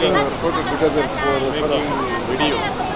photo together for making, making video.